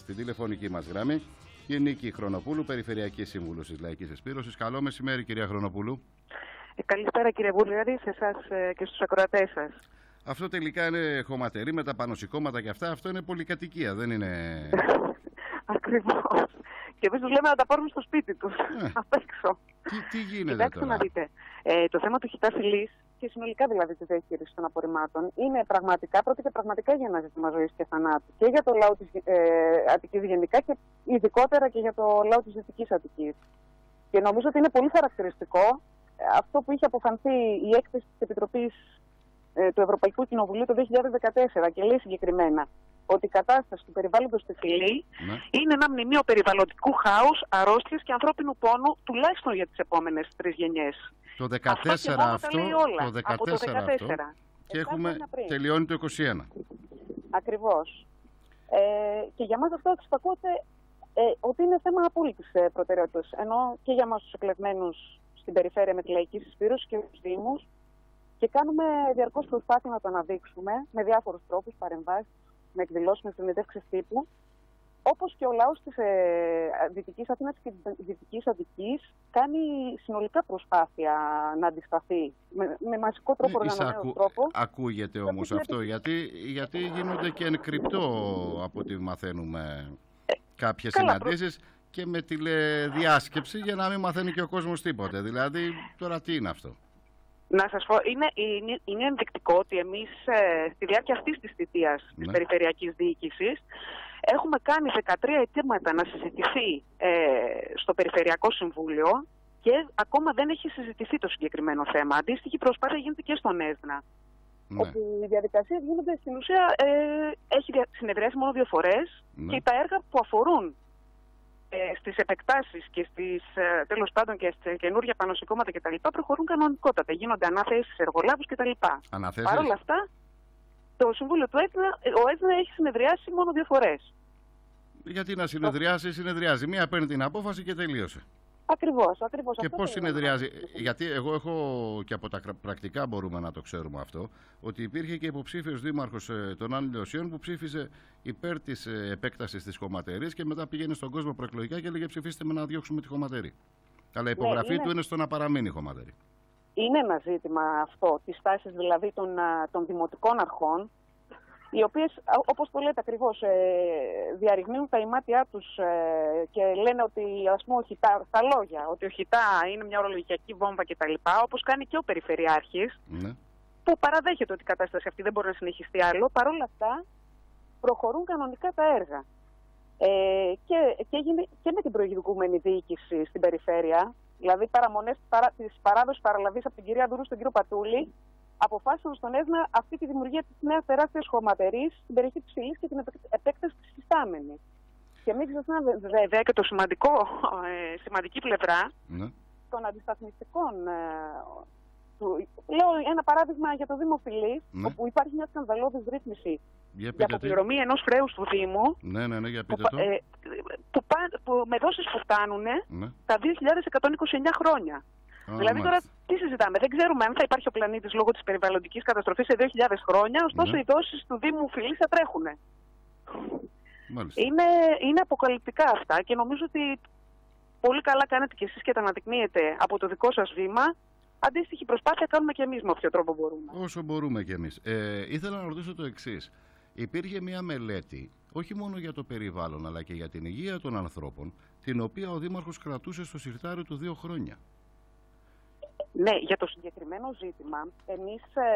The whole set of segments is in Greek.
στην τηλεφωνική μας γραμμή η Νίκη Χρονοπούλου, Περιφερειακή Σύμβουλος της Λαϊκής Εσπήρωσης. Καλό μεσημέρι, κυρία Χρονοπούλου. Ε, καλησπέρα, κύριε Βούλγαρη, σε εσάς ε, και στους ακροατές σας. Αυτό τελικά είναι χωματερή με τα πανωσικώματα και αυτά. Αυτό είναι πολυκατοικία, δεν είναι. Ακριβώς. Και εμείς τους λέμε να τα πάρουμε στο σπίτι τους. Ε. Απ' έξω. Τι, τι γίνεται Κοιτάξτε τώρα; να δείτε. Ε, το θέμα του χιτά φυλή και συνολικά δηλαδή τη διαχείριση των απορριμμάτων είναι πραγματικά, πρόκειται πραγματικά για ένα ζήτημα ζωής και θανάτου. Και για το λαό της ε, Αττικής γενικά και ειδικότερα και για το λαό της Δυτικής Αττικής. Και νομίζω ότι είναι πολύ χαρακτηριστικό ε, αυτό που είχε αποφανθεί η έκθεση της Επιτροπής ε, του Ευρωπαϊκού Κοινοβουλίου το 2014 και λέει συγκεκριμένα ότι η κατάσταση του περιβάλλοντος στη φυλή Ναι. είναι ένα μνημείο περιβαλλοντικού χάους, αρρώστιας και ανθρώπινου πόνου τουλάχιστον για τις επόμενες τρεις γενιές. Το 14 Αυτό και μόνο τα αυτό, λέει όλα. το 14, Από το 14. αυτό και Εφτά έχουμε χρόνια πριν. τελειώνει το 21. Ακριβώς. Ε, και για μας αυτό εξυπακούεται ε, ότι είναι θέμα απόλυτης ε, προτεραιότητας. Ενώ και για μας τους εκλεγμένους στην περιφέρεια με τη λαϊκή συσπήρωση και τους Δήμους και κάνουμε διαρκώς προσπάθεια να το αναδείξουμε με διάφορους τρόπους, παρεμβάσεις, με εκδηλώσεις, με συνεντεύξεις τύπου. Όπως και ο λαός της ε, Δυτικής Αθήνας και της Δυτικής Αττικής κάνει συνολικά προσπάθεια να αντισταθεί με, με μαζικό τρόπο, οργανωμένο Εισακου- τρόπο. Ακούγεται όμως είναι αυτό, γιατί, γιατί γίνονται και εν κρυπτό από ό,τι μαθαίνουμε κάποιες καλά, συναντήσεις και με τηλεδιάσκεψη για να μην μαθαίνει και ο κόσμος τίποτε. Δηλαδή, τώρα τι είναι αυτό; Να σας πω, είναι, είναι, είναι ενδεικτικό ότι εμείς ε, στη διάρκεια αυτής της θητείας της Ναι. Περιφερειακής Διοίκησης έχουμε κάνει 13 αιτήματα να συζητηθεί ε, στο Περιφερειακό Συμβούλιο και ακόμα δεν έχει συζητηθεί το συγκεκριμένο θέμα. Αντίστοιχη προσπάθεια γίνεται και στον ΕΣΝΑ. Ναι. Όπου οι διαδικασίες γίνονται στην ουσία. Ε, έχει δια- συνεδριάσει μόνο δύο φορές Ναι. και τα έργα που αφορούν ε, στις επεκτάσεις και στις, ε, τέλος πάντων και σε καινούργια πανωσικώματα κτλ. προχωρούν κανονικότατα. Γίνονται ανάθεσει σε εργολάβους κτλ. Αναθέσεις. Παρ' όλα αυτά, το Συμβούλιο του ΕΣΝΑ, ε, ο ΕΣΝΑ έχει συνεδριάσει μόνο δύο φορές. Γιατί να συνεδριάσει, συνεδριάζει. Μία παίρνει την απόφαση και τελείωσε. Ακριβώς, ακριβώς. Και πώς συνεδριάζει, γιατί εγώ έχω και από τα κρα- πρακτικά μπορούμε να το ξέρουμε αυτό, ότι υπήρχε και υποψήφιος δήμαρχος των Άλλων Λεωσίων που ψήφιζε υπέρ της επέκτασης της χωματερής και μετά πήγαινε στον κόσμο προεκλογικά και έλεγε ψηφίστε με να διώξουμε τη χωματερή. Αλλά η υπογραφή είναι- του είναι στο να παραμείνει η χωματερή. Είναι ένα ζήτημα αυτό, της τάσης δηλαδή των, α, των δημοτικών αρχών, οι οποίες, όπως το λέτε ακριβώς, ε, διαρριγνύουν τα ημάτια τους ε, και λένε ότι, ας πούμε, ο Χιτά, στα λόγια, ότι ο Χιτά είναι μια ορολογιακή βόμβα κτλ. Όπως κάνει και ο Περιφερειάρχης, Ναι. που παραδέχεται ότι η κατάσταση αυτή δεν μπορεί να συνεχιστεί άλλο. Παρ' όλα αυτά, προχωρούν κανονικά τα έργα. Ε, και, και έγινε και με την προηγούμενη διοίκηση στην περιφέρεια, δηλαδή παραμονές παρά, της παράδοσης παραλαβής από την κυρία Δούρου στον κύριο Πατούλη, αποφάσισαν στον ΕΣΝΑ αυτή τη δημιουργία της νέας τεράστιας χωματερής στην περιοχή της Φυλής και την επεκ- επέκταση της φυστάμενης. Και μην ξεχνάμε βέβαια και το σημαντικό, ε, σημαντική πλευρά ναι. των αντισταθμιστικών. Ε, του, λέω ένα παράδειγμα για το Δήμο Φυλής, Ναι. όπου υπάρχει μια σκανδαλώδης ρύθμιση Για για πείτε τι. αποπληρωμή ενός χρέους του Δήμου, Ναι, ναι, ναι, για που, πείτε το. ε, που, πα- που με δόσεις που φτάνουν Ναι. τα 2.129 χρόνια. Α, δηλαδή τώρα μάλιστα. τι συζητάμε, δεν ξέρουμε αν θα υπάρχει ο πλανήτης λόγω της περιβαλλοντικής καταστροφής σε 2.000 χρόνια, ωστόσο Ναι. οι δόσεις του Δήμου Φιλής θα τρέχουν. Μάλιστα. Είναι, είναι αποκαλυπτικά αυτά και νομίζω ότι πολύ καλά κάνετε κι εσείς και τα αναδεικνύετε από το δικό σας βήμα. Αντίστοιχη προσπάθεια κάνουμε και εμείς με όποιο τρόπο μπορούμε. Όσο μπορούμε κι εμείς. Ε, ήθελα να ρωτήσω το εξής. Υπήρχε μια μελέτη, όχι μόνο για το περιβάλλον, αλλά και για την υγεία των ανθρώπων, την οποία ο Δήμαρχος κρατούσε στο συρτάρι του δύο χρόνια. Ναι, για το συγκεκριμένο ζήτημα, εμείς, ε,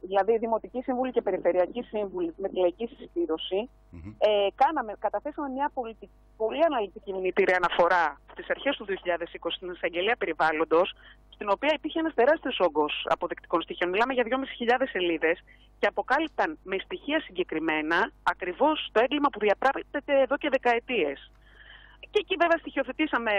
δηλαδή οι Δημοτικοί Σύμβουλοι και Περιφερειακοί Σύμβουλοι με τη λαϊκή συσπήρωση, Μμμ. ε, κάναμε, καταθέσαμε μια πολιτι- πολύ αναλυτική μηνύτηρια αναφορά στις αρχές του 2020 στην εισαγγελία περιβάλλοντος, στην οποία υπήρχε ένας τεράστιος όγκος αποδεκτικών στοιχείων. Μιλάμε για 2.500 σελίδες και αποκάλυπταν με στοιχεία συγκεκριμένα ακριβώς το έγκλημα που διαπράττεται εδώ και δεκαετίες. Και εκεί βέβαια στοιχειοθετήσαμε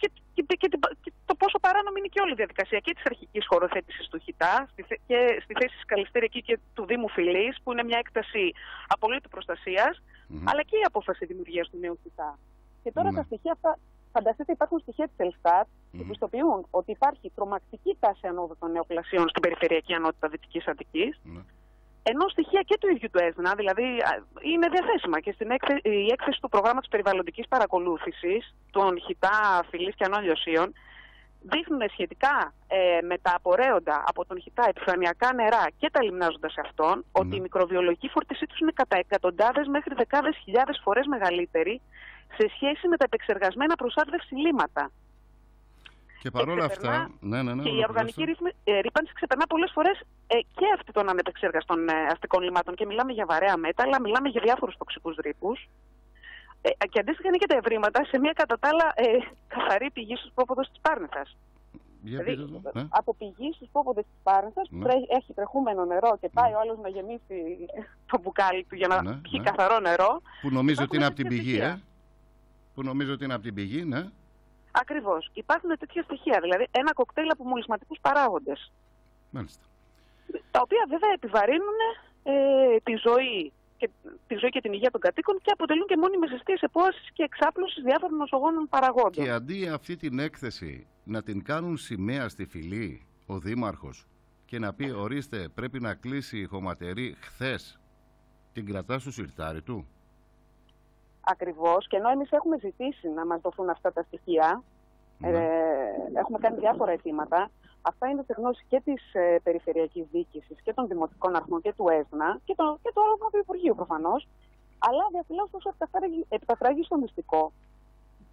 και, και, και, την- και το πόσο παράνομη είναι και όλη η διαδικασία και της αρχικής χωροθέτησης του ΧΙΤΑ στη, θε- και στη θέση της Καλιστέρη εκεί και του Δήμου Φιλής, που είναι μια έκταση απολύτου προστασίας, Μμμ. αλλά και η απόφαση δημιουργίας του νέου ΧΙΤΑ. Και τώρα Ναι. τα στοιχεία αυτά, φανταστείτε, υπάρχουν στοιχεία της Ελστάτ που Μμμ. πιστοποιούν ότι υπάρχει τρομακτική τάση ανόδου των νεοπλασιών στην περιφερειακή ανότητα Δυτικής Αττικής. Ναι. Ενώ στοιχεία και του ίδιου του ΕΣΝΑ, δηλαδή είναι διαθέσιμα και στην έκθεση, η έκθεση του προγράμματος περιβαλλοντικής παρακολούθησης των χιτά φυλής και ανώλιωσίων δείχνουν σχετικά ε, με τα απορρέοντα από τον χιτά επιφανειακά νερά και τα λιμνάζοντας σε αυτόν, ότι ναι. η μικροβιολογική φόρτισή τους είναι κατά εκατοντάδες μέχρι δεκάδες χιλιάδες φορές μεγαλύτερη σε σχέση με τα επεξεργασμένα προσάρδευση λίματα. Και παρόλα αυτά. Ναι, ναι, ναι, και η οργανική ρύθμι, ε, ρήπανση ξεπερνά πολλές φορές ε, και αυτή των ανεπεξεργαστών ε, αστικών λιμάτων. Και μιλάμε για βαρέα μέταλλα, μιλάμε για διάφορους τοξικούς ρήπους. Ε, και αντίστοιχα είναι και τα ευρήματα σε μια κατά τα άλλα ε, καθαρή πηγή στους πόποδου της Πάρνηθας. Δηλαδή, ναι. από πηγή στους πόποδες της Πάρνηθας ναι. που έχει τρεχούμενο νερό και πάει ναι. ο άλλος να γεμίσει το μπουκάλι του για να ναι, πιει ναι. καθαρό νερό. Που νομίζω ότι είναι από την πηγή, ε. Που νομίζω ότι είναι από την πηγή, ναι. Ακριβώς. Υπάρχουν τέτοια στοιχεία. Δηλαδή ένα κοκτέιλ από μολυσματικούς παράγοντες. Μάλιστα. Τα οποία βέβαια επιβαρύνουν ε, τη ζωή και τη ζωή και την υγεία των κατοίκων και αποτελούν και μόνιμες αιστείες επόασης και εξάπλωσης διάφορων νοσογόνων παραγόντων. Και αντί αυτή την έκθεση να την κάνουν σημαία στη φυλή ο Δήμαρχος και να πει: Ορίστε, πρέπει να κλείσει η χωματερή χθες, την κρατάς στο σιρτάρι του; Ακριβώς. Και ενώ εμείς έχουμε ζητήσει να μας δοθούν αυτά τα στοιχεία, ναι. ε, έχουμε κάνει διάφορα αιτήματα. Αυτά είναι σε γνώση και της ε, Περιφερειακής Διοίκησης και των Δημοτικών Αρχών και του ΕΣΝΑ και, το, και του όργανου του Υπουργείου προφανώς. Αλλά διαφυλάσσω όσο επιταφράγει στο μυστικό.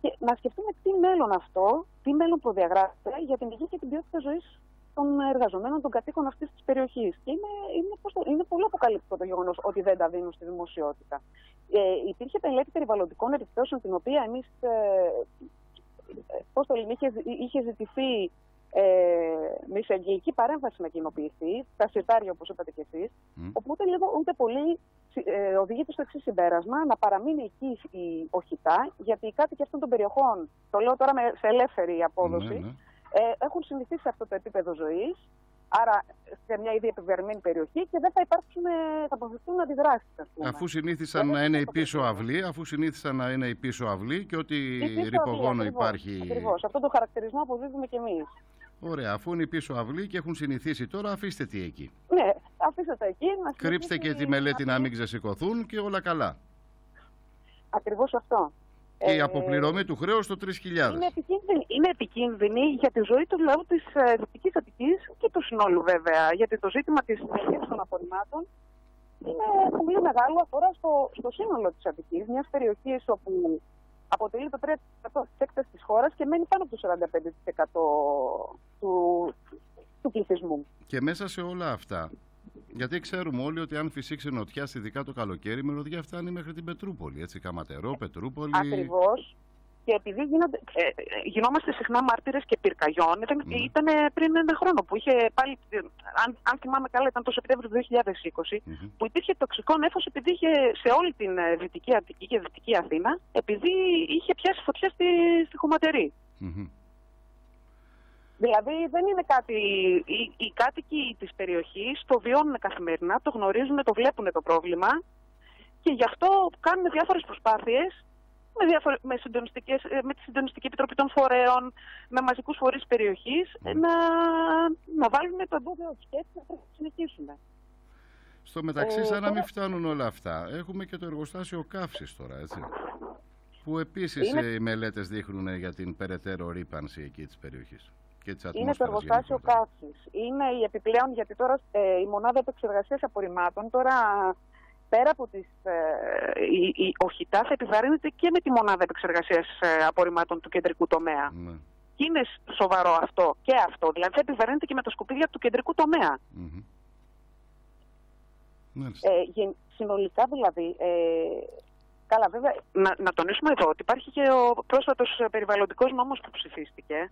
Και να σκεφτούμε τι μέλλον αυτό, τι μέλλον προδιαγράφεται για την υγεία και την ποιότητα ζωής των εργαζομένων, των κατοίκων αυτής της περιοχής. Και είναι, είναι, είναι πολύ αποκαλυπτικό το γεγονός ότι δεν τα δίνουν στη δημοσιότητα. Ε, υπήρχε μελέτη περιβαλλοντικών επιπτώσεων, την οποία εμείς, ε, πώς το λέμε, είχε, είχε ζητηθεί ε, με εισαγγελική παρέμβαση να κοινοποιηθεί, τα συρτάρια όπως είπατε και εσείς, mm. οπότε λίγο ούτε πολύ ε, οδηγείται στο εξής συμπέρασμα να παραμείνει εκεί η οχητά, γιατί οι κάτοικοι αυτών των περιοχών, το λέω τώρα με, σε ελεύθερη απόδοση, ναι, ναι. Ε, έχουν συνηθίσει σε αυτό το επίπεδο ζωής Άρα σε μια ήδη επιβερμένη περιοχή και δεν θα υπάρξουν, θα αποφευθούν αντιδράσεις. Αφού συνήθισαν να είναι η πίσω αυλή, αφού συνήθισαν να είναι η πίσω αυλή και ότι ρηπογόνο υπάρχει. Ακριβώς. Αυτό το χαρακτηρισμό αποδίδουμε κι εμείς. Ωραία, αφού είναι η πίσω αυλή και έχουν συνηθίσει τώρα, αφήστε τι εκεί. Ναι, αφήστε τα εκεί. Να Κρύψτε και τη μελέτη να μην ξεσηκωθούν και όλα καλά. Ακριβώς αυτό. Και η ε, αποπληρωμή του χρέους στο 3.000. Είναι επικίνδυνη, είναι επικίνδυνη για τη ζωή του λαού της ε, Δυτικής Αττικής και του συνόλου βέβαια. Γιατί το ζήτημα της διαχείριση των απορριμμάτων είναι πολύ μεγάλο, αφορά στο, στο σύνολο της Αττικής, μιας περιοχής όπου αποτελεί το 3% της έκτασης της χώρας και μένει πάνω από το 45% του, του πληθυσμού. Και μέσα σε όλα αυτά, γιατί ξέρουμε όλοι ότι αν φυσήξει νοτιά, ειδικά το καλοκαίρι, η μυρωδιά φτάνει μέχρι την Πετρούπολη. Έτσι, Καματερό, Πετρούπολη. Ακριβώς. Και επειδή γίνονται, ε, ε γινόμαστε συχνά μάρτυρες και πυρκαγιών, ήταν, ναι. ήταν πριν ένα χρόνο που είχε πάλι, αν, αν θυμάμαι καλά, ήταν το Σεπτέμβριο του 2020, που υπήρχε τοξικό νέφο επειδή είχε σε όλη την ε, Δυτική Αττική και Δυτική Αθήνα, επειδή είχε πιάσει φωτιά στη, στη χωματερή. Δηλαδή δεν είναι κάτι. Οι, οι κάτοικοι της περιοχής το βιώνουν καθημερινά, το γνωρίζουν, το βλέπουν το πρόβλημα και γι' αυτό κάνουν διάφορες προσπάθειες με, με, ε, με τη Συντονιστική Επιτροπή των Φορέων, με μαζικούς φορείς περιοχής, ναι. να, να βάλουν το εμπόδιο τους και έτσι να συνεχίσουμε. Στο μεταξύ, σαν να μην φτάνουν όλα αυτά, έχουμε και το εργοστάσιο καύσης τώρα, έτσι. Που επίσης είναι... οι μελέτες δείχνουν για την περαιτέρω ρήπανση εκεί της περιοχής είναι το εργοστάσιο καύσης. Είναι η επιπλέον, γιατί τώρα ε, η μονάδα επεξεργασίας απορριμμάτων τώρα πέρα από τις, ε, η, η οχητά θα επιβαρύνεται και με τη μονάδα επεξεργασίας ε, απορριμμάτων του κεντρικού τομέα. Ναι. Και είναι σοβαρό αυτό και αυτό. Δηλαδή θα επιβαρύνεται και με τα σκουπίδια του κεντρικού τομέα. Mm-hmm. Ε, συνολικά δηλαδή, ε, καλά βέβαια, να, να τονίσουμε εδώ ότι υπάρχει και ο πρόσφατος περιβαλλοντικός νόμος που ψηφίστηκε, ε,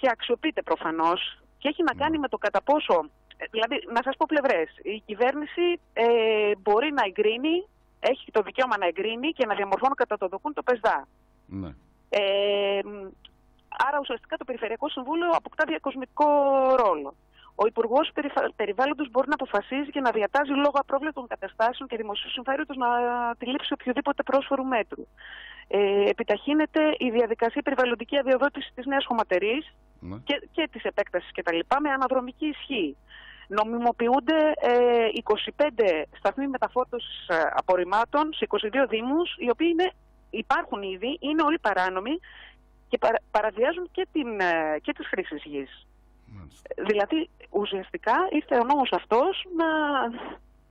και αξιοποιείται προφανώς και έχει να κάνει με το κατά πόσο, ε, δηλαδή να σας πω πλευρές, η κυβέρνηση ε, μπορεί να εγκρίνει, έχει το δικαίωμα να εγκρίνει και να διαμορφώνει κατά το δοκούν το ΠΕΣΔΑ. Ναι. Ε, άρα ουσιαστικά το Περιφερειακό Συμβούλιο αποκτά διακοσμικό ρόλο. Ο Υπουργός Περιβάλλοντος μπορεί να αποφασίζει και να διατάζει λόγω απρόβλεπτων καταστάσεων και δημοσίου συμφέροντος να τη λήψη οποιοδήποτε πρόσφορου μέτρου. Ε, επιταχύνεται η διαδικασία περιβαλλοντική αδειοδότησης της νέας χωματερής ναι. και, και της επέκτασης κτλ. με αναδρομική ισχύ. νομιμοποιούνται ε, 25 σταθμοί μεταφόρτωσης ε, απορριμμάτων σε 22 δήμους, οι οποίοι είναι, υπάρχουν ήδη, είναι όλοι παράνομοι και παραβιάζουν και, την, ε, και τις χρήσεις γης. Δηλαδή, ουσιαστικά ήρθε ο νόμος αυτός να,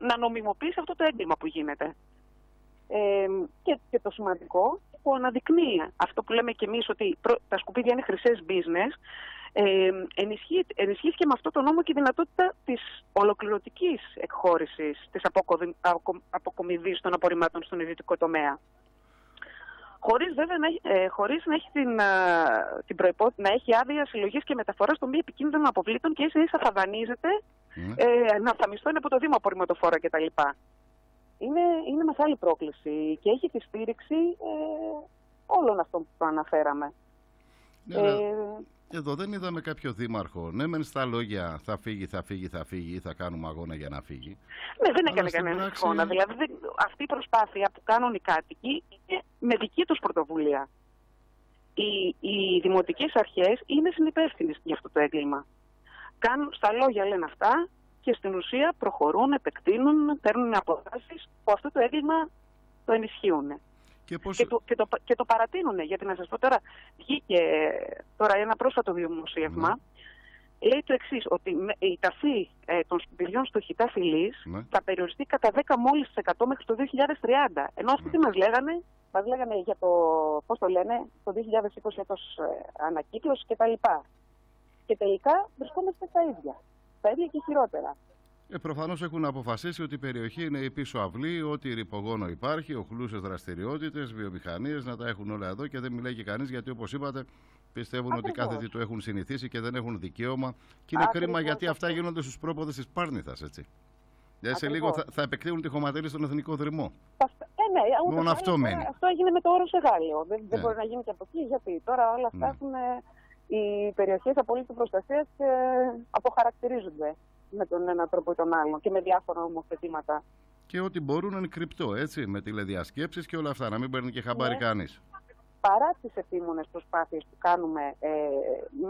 να νομιμοποιήσει αυτό το έγκλημα που γίνεται. Ε, και, και το σημαντικό που αναδεικνύει αυτό που λέμε και εμείς ότι τα σκουπίδια είναι χρυσές business ε, ενισχύθηκε με αυτό το νόμο και η δυνατότητα της ολοκληρωτικής εκχώρησης της αποκομιδής των απορριμμάτων στον ιδιωτικό τομέα. Χωρίς βέβαια να, ε, χωρίς να έχει, την, την να έχει άδεια συλλογής και μεταφοράς των μη επικίνδυνων αποβλήτων και ίσα ίσα θα δανείζεται mm. ε, να μισθώνει από το Δήμο απορριμματοφόρα κτλ. Είναι, είναι μεγάλη πρόκληση και έχει τη στήριξη ε, όλων αυτών που αναφέραμε. Ναι, ε, εδώ δεν είδαμε κάποιο δήμαρχο. Ναι, μεν στα λόγια θα φύγει, θα φύγει, θα φύγει, θα κάνουμε αγώνα για να φύγει. Ναι, δεν έκανε κανένα πράξη... αγώνα. Δηλαδή αυτή η προσπάθεια που κάνουν οι κάτοικοι είναι με δική τους πρωτοβουλία. Οι, οι δημοτικές αρχές είναι συνυπεύθυνες για αυτό το έγκλημα. Κάνουν, στα λόγια λένε αυτά και στην ουσία προχωρούν, επεκτείνουν, παίρνουν αποφάσεις που αυτό το έγκλημα το ενισχύουν. Και, πώς... και, το, και, το, και το παρατείνουν. Γιατί να σας πω τώρα, βγήκε τώρα ένα πρόσφατο δημοσίευμα. Ναι. Λέει το εξής, ότι η ταφή ε, των σπιτιών στο χιτά φυλή ναι. θα περιοριστεί κατά 10 μόλις μέχρι το 2030. Ενώ αυτοί ναι. τι μας λέγανε, μας λέγανε για το, πώς το λένε, το 2020 έτος ε, ανακύκλωση κτλ. Και τελικά βρισκόμαστε στα ίδια. Στα ίδια και χειρότερα. Ε, Προφανώς έχουν αποφασίσει ότι η περιοχή είναι η πίσω αυλή, ότι ρηπογόνο υπάρχει, οχλούσες δραστηριότητες, βιομηχανίες, να τα έχουν όλα εδώ και δεν μιλάει και κανείς γιατί όπως είπατε πιστεύουν ότι κάθε τι το έχουν συνηθίσει και δεν έχουν δικαίωμα. Και είναι κρίμα γιατί αυτά γίνονται στους πρόποδες της Πάρνηθας, έτσι. Δηλαδή σε λίγο θα, θα επεκτείνουν τη χωματερή στον εθνικό δρυμό. Ε, ναι, Μόνο αυτό μένει. Αυτό έγινε με το όρο Σεγάλιο. Δεν, δεν ναι. μπορεί να γίνει και από εκεί γιατί τώρα όλα αυτά ναι. οι περιοχές απολύτως προστασίας ε, αποχαρακτηρίζονται με τον ένα τρόπο ή τον άλλο και με διάφορα νομοθετήματα. Και ό,τι μπορούν είναι κρυπτό, έτσι, με τηλεδιασκέψεις και όλα αυτά, να μην παίρνει και χαμπάρι ναι. κανείς παρά τις επίμονες προσπάθειες που κάνουμε ε,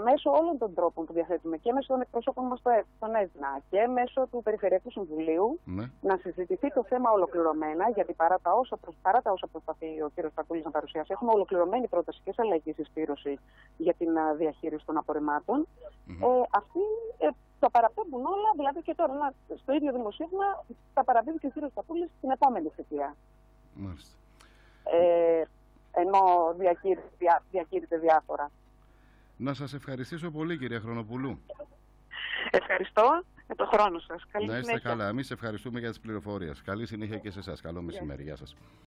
μέσω όλων των τρόπων που διαθέτουμε και μέσω των εκπροσώπων μας στον ΕΣΝΑ και μέσω του Περιφερειακού Συμβουλίου ναι. να συζητηθεί το θέμα ολοκληρωμένα γιατί παρά τα όσα, παρά τα όσα προσπαθεί ο κ. Φακούλης να παρουσιάσει έχουμε ολοκληρωμένη πρόταση και σε λαϊκή συσπήρωση για την διαχείριση των απορριμμάτων. Mm-hmm. Ε, αυτοί ε, τα παραπέμπουν όλα, δηλαδή και τώρα στο ίδιο δημοσίευμα τα παραπέμπει και ο κ. Φακούλης στην επόμενη θητεία. Μάλιστα. Ε, ενώ διακήρυτε διάφορα. Να σας ευχαριστήσω πολύ κυρία Χρονοπουλού. Ευχαριστώ για το χρόνο σας. Καλή να είστε καλά. Εμείς ευχαριστούμε για τις πληροφορίες. Καλή συνέχεια και σε εσάς. Καλό μεσημέρι. Γεια σας.